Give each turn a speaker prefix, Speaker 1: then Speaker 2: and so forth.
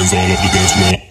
Speaker 1: hands all up the dance floor.